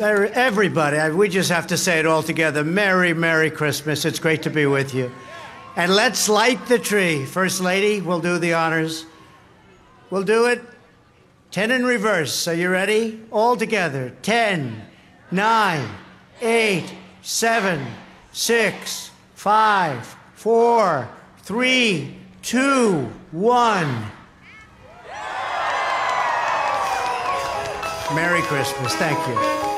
Everybody, we just have to say it all together. Merry, Merry Christmas. It's great to be with you. And let's light the tree. First Lady we'll do the honors. We'll do it 10 in reverse. Are you ready? All together. 10, 9, 8, 7, 6, 5, 4, 3, 2, 1. Merry Christmas. Thank you.